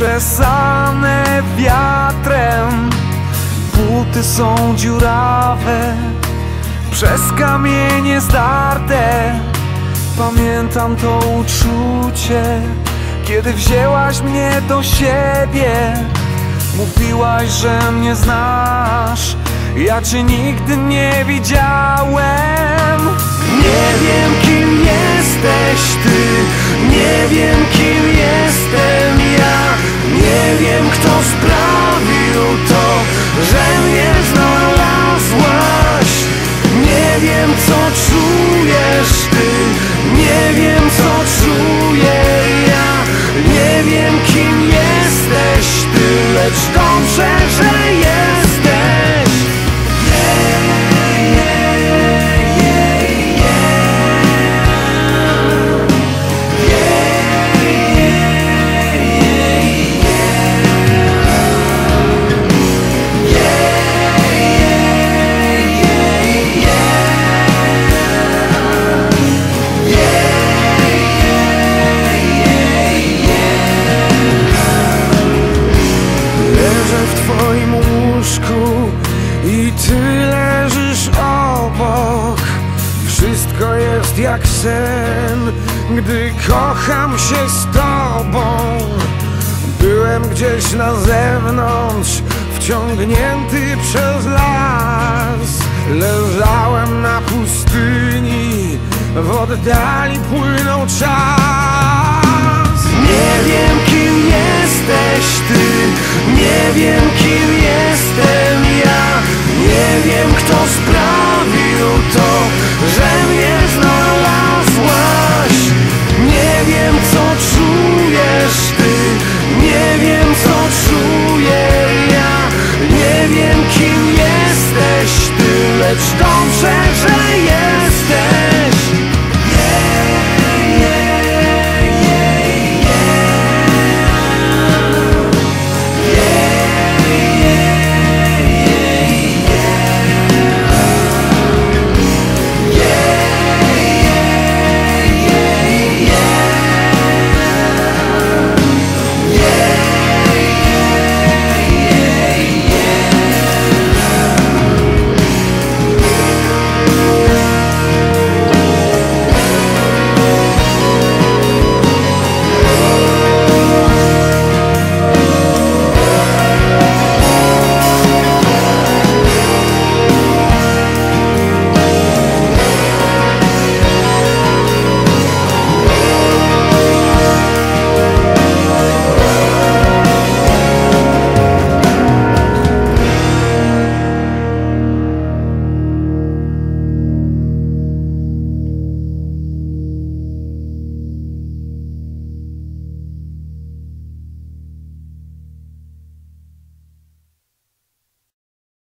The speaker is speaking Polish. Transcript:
Przesane wiatrem. Buty są dziurawe Przez kamienie zdarte. Pamiętam to uczucie Kiedy wzięłaś mnie do siebie. Mówiłaś, że mnie znasz Ja cię nigdy nie widziałem. Nie wiem kim jest i ty leżysz obok. Wszystko jest jak sen, gdy kocham się z tobą. Byłem gdzieś na zewnątrz, wciągnięty przez las. Leżałem na pustyni, w oddali płynął czas. Nie wiem kim jesteś ty, nie